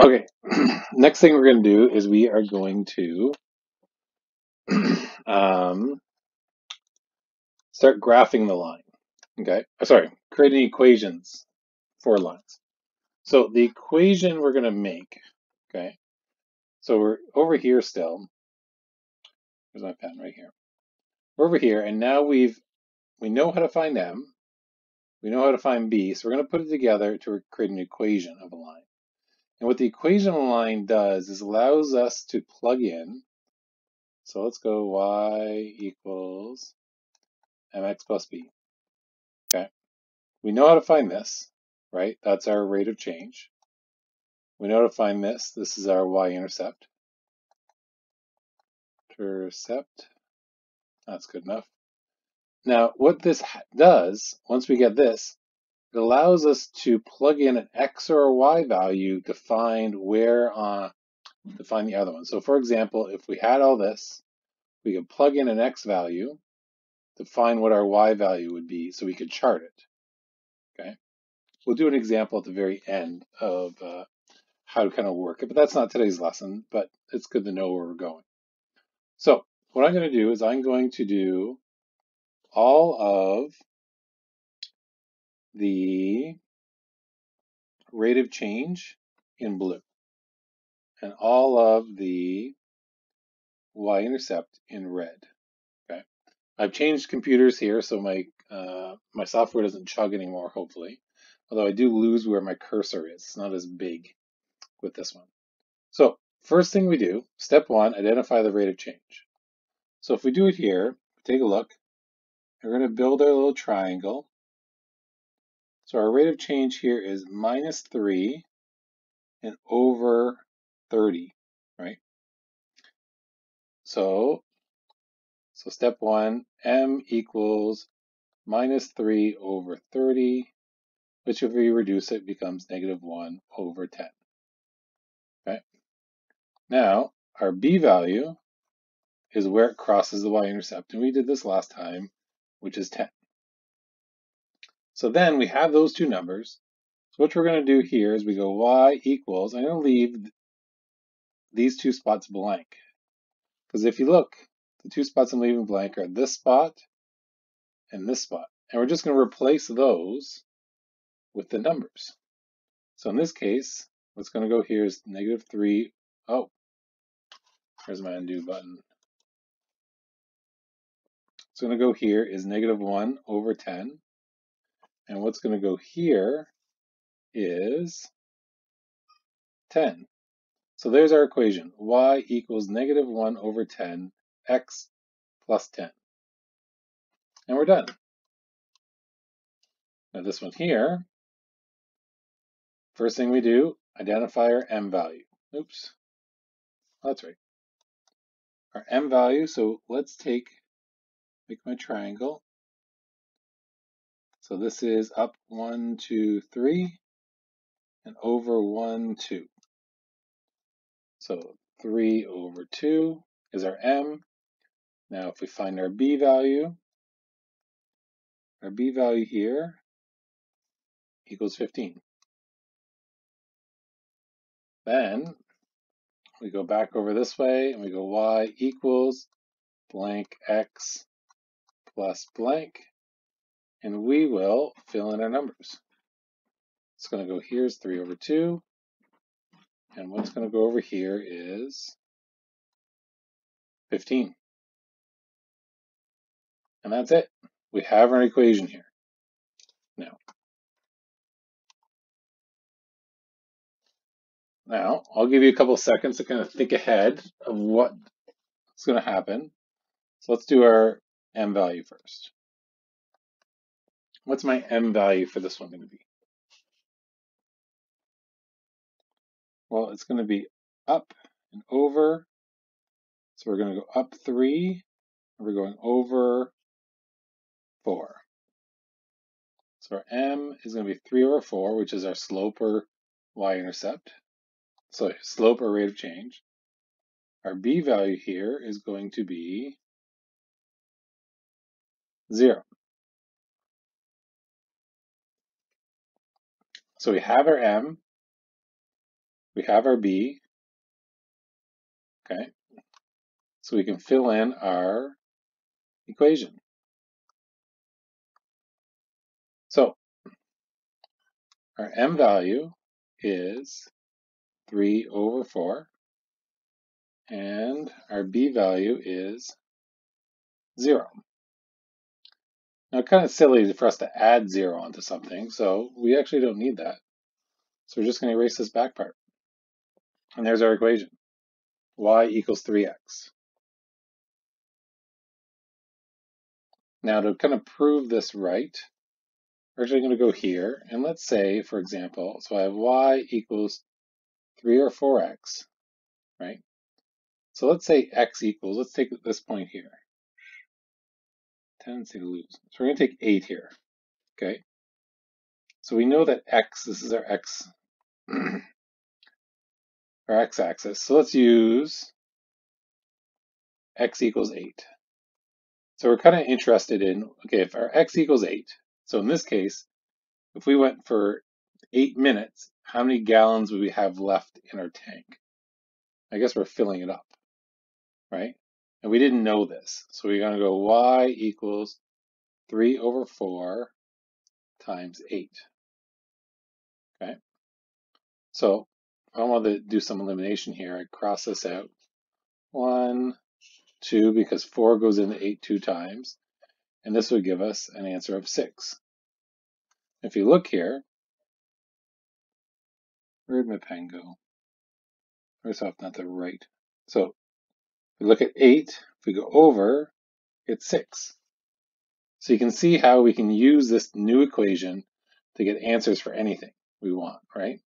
Okay, next thing we're going to do is we are going to um, start graphing the line. Okay, uh, sorry, creating equations for lines. So the equation we're going to make, okay, so we're over here still. There's my pen right here. We're over here, and now we've we know how to find m, we know how to find b, so we're going to put it together to create an equation of a line. And what the equation line does is allows us to plug in. So let's go y equals mx plus b. Okay. We know how to find this, right? That's our rate of change. We know how to find this. This is our y-intercept. Intercept. That's good enough. Now, what this does, once we get this, it allows us to plug in an X or a Y value to find where, uh, to find the other one. So for example, if we had all this, we could plug in an X value to find what our Y value would be so we could chart it, okay? We'll do an example at the very end of uh, how to kind of work it, but that's not today's lesson, but it's good to know where we're going. So what I'm going to do is I'm going to do all of the rate of change in blue and all of the y-intercept in red. Okay, I've changed computers here, so my uh, my software doesn't chug anymore, hopefully. Although I do lose where my cursor is. It's not as big with this one. So first thing we do, step one, identify the rate of change. So if we do it here, take a look, we're going to build our little triangle so our rate of change here is minus 3 and over 30, right? So, so step one, m equals minus 3 over 30, which if we reduce it becomes negative 1 over 10. Okay. Now, our b value is where it crosses the y-intercept, and we did this last time, which is 10. So then we have those two numbers. So what we're going to do here is we go y equals, I'm going to leave these two spots blank. Because if you look, the two spots I'm leaving blank are this spot and this spot. And we're just going to replace those with the numbers. So in this case, what's going to go here is negative 3. Oh, there's my undo button. What's going to go here is negative 1 over 10. And what's going to go here is 10. So there's our equation. y equals negative 1 over 10, x plus 10. And we're done. Now this one here, first thing we do, identify our m value. Oops, that's right. Our m value, so let's take, make my triangle, so this is up one, two, three, and over one, two. So three over two is our M. Now if we find our B value, our B value here equals 15. Then we go back over this way and we go y equals blank x plus blank and we will fill in our numbers. It's going to go here is 3 over 2, and what's going to go over here is 15. And that's it. We have our equation here. Now, now I'll give you a couple seconds to kind of think ahead of what's going to happen. So let's do our m value first. What's my m value for this one going to be? Well, it's going to be up and over. So we're going to go up 3, and we're going over 4. So our m is going to be 3 over 4, which is our slope or y-intercept. So slope or rate of change. Our b value here is going to be 0. So we have our m. We have our b, okay? So we can fill in our equation. So our m value is 3 over 4, and our b value is 0. Now, kind of silly for us to add 0 onto something, so we actually don't need that. So we're just going to erase this back part. And there's our equation. y equals 3x. Now to kind of prove this right, we're actually going to go here, and let's say, for example, so I have y equals 3 or 4x, right? So let's say x equals, let's take this point here. Tendency to lose. So we're going to take 8 here, okay? So we know that x, this is our x, our x-axis. So let's use x equals 8. So we're kind of interested in, okay, if our x equals 8, so in this case, if we went for 8 minutes, how many gallons would we have left in our tank? I guess we're filling it up, right? And we didn't know this. So we're going to go y equals 3 over 4 times 8. Okay. So I want to do some elimination here, I cross this out. 1, 2, because 4 goes into 8 two times. And this would give us an answer of 6. If you look here, where'd my pen go? First off, not the right. So we look at 8, if we go over, it's 6. So you can see how we can use this new equation to get answers for anything we want, right?